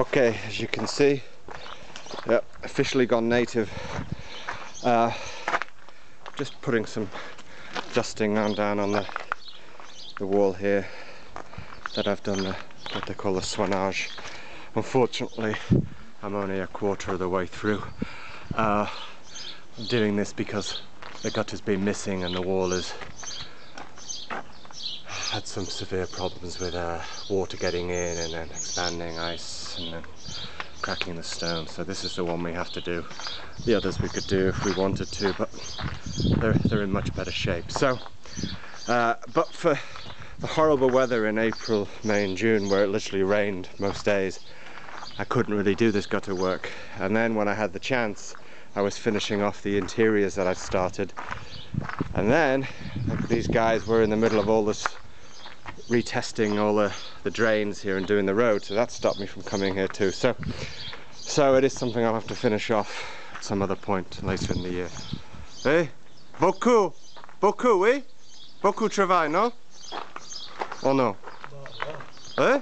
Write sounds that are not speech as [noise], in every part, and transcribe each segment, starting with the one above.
Okay, as you can see, yep, officially gone native. Uh, just putting some dusting on down on the the wall here that I've done the, what they call the swanage. Unfortunately, I'm only a quarter of the way through. Uh, I'm doing this because the gutter's been missing and the wall has had some severe problems with uh, water getting in and then expanding ice and then cracking the stone. So this is the one we have to do. The others we could do if we wanted to, but they're, they're in much better shape. So, uh, but for the horrible weather in April, May and June where it literally rained most days, I couldn't really do this gutter work. And then when I had the chance, I was finishing off the interiors that I'd started. And then like these guys were in the middle of all this retesting all the, the drains here and doing the road, so that stopped me from coming here too. So, so it is something I'll have to finish off at some other point later in the year. Eh? Beaucoup, beaucoup, oui? Beaucoup travail, non? Or no? Eh?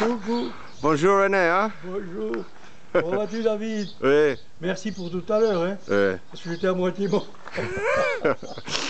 [laughs] Bonjour René, hein? bonjour. Comment vas-tu David Oui, Merci pour tout à l'heure, hein, oui. parce que j'étais à moitié bon. [laughs]